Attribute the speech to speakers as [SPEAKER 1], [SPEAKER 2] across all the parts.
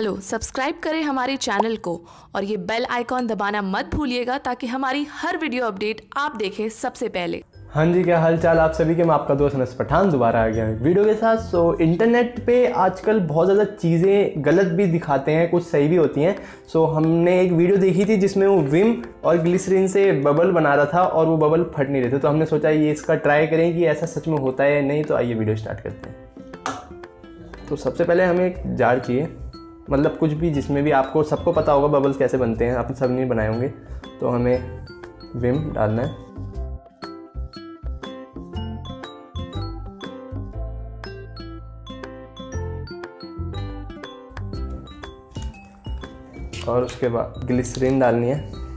[SPEAKER 1] Subscribe करें हमारे channel को और ये बेल आइकॉन दबाना मत भूलिएगा ताकि हमारी हर वीडियो अपडेट आप देखें सबसे पहले।
[SPEAKER 2] हाँ जी, क्या हाल चाल आप सभी के? मैं आपका दोस्त अनस पठान दोबारा आ गया हूँ वीडियो के साथ। सो इंटरनेट पे आजकल बहुत ज़्यादा चीज़ें गलत भी दिखाते हैं, कुछ सही भी होती हैं। सो हमने एक वीडियो देखी थी जिसमें वो विम और ग्लिसरीन से बबल बना रहा था और वो बबल फट नहीं रहे थे। तो हमने सोचा ये इसका ट्राई करें कि ऐसा सच में होता है नहीं। तो आइए वीडियो स्टार्ट करते हैं। तो सबसे पहले हमें एक जार चाहिए। मतलब कुछ भी जिसमें भी आपको, सबको पता होगा बबल्स कैसे बनते हैं। आप सब नहीं बनाए होंगे। तो हमें विम डालना है। और उसके बाद ग्लिसरीन डालनी है।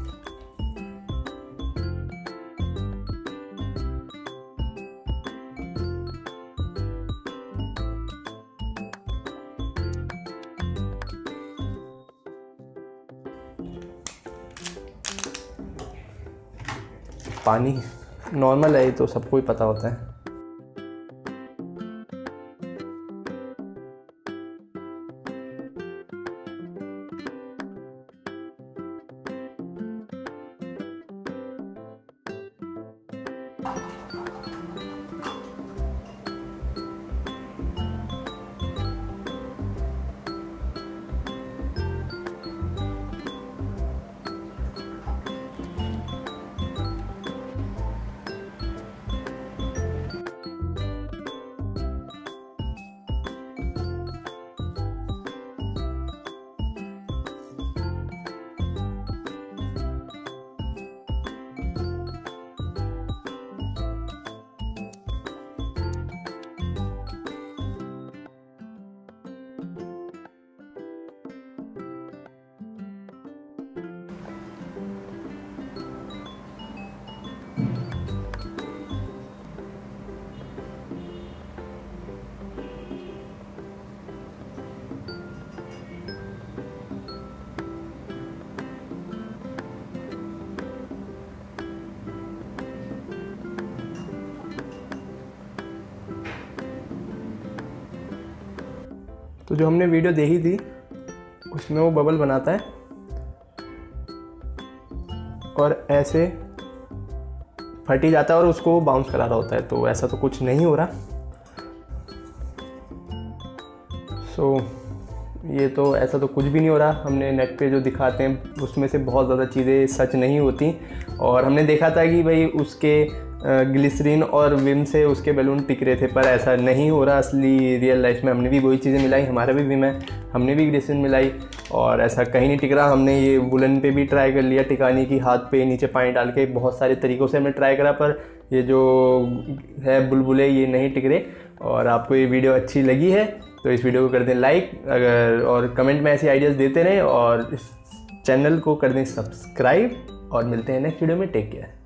[SPEAKER 2] पानी नॉर्मल है तो सबको ही पता होता है। तो जो हमने वीडियो देखी थी उसमें वो बबल बनाता है। और ऐसे फट ही जाता है और उसको बाउंस करा रहा होता है तो ऐसा तो कुछ नहीं हो रहा। सो so, ये तो ऐसा तो कुछ भी नहीं हो रहा। हमने नेट पे जो दिखाते हैं उसमें से बहुत ज़्यादा चीज़ें सच नहीं होती। और हमने देखा था कि भाई उसके ग्लिसरीन और विम से उसके बैलून टिक रहे थे, पर ऐसा नहीं हो रहा। असली रियल लाइफ में हमने भी वही चीज़ें मिलाई, हमारा भी विम है, हमने भी ग्लिसरीन मिलाई, और ऐसा कहीं नहीं टिक रहा। हमने ये वुलन पे भी ट्राई कर लिया, टिकाने की हाथ पे, नीचे पानी डाल के, बहुत सारे तरीक़ों से हमने ट्राई करा, पर ये जो है बुलबुले, ये नहीं टिक रहे, और आपको ये वीडियो अच्छी लगी है तो इस वीडियो को कर दें लाइक अगर, और कमेंट में ऐसे आइडियाज़ देते रहें, और इस चैनल को कर दें सब्सक्राइब और मिलते हैं नेक्स्ट वीडियो में टेक केयर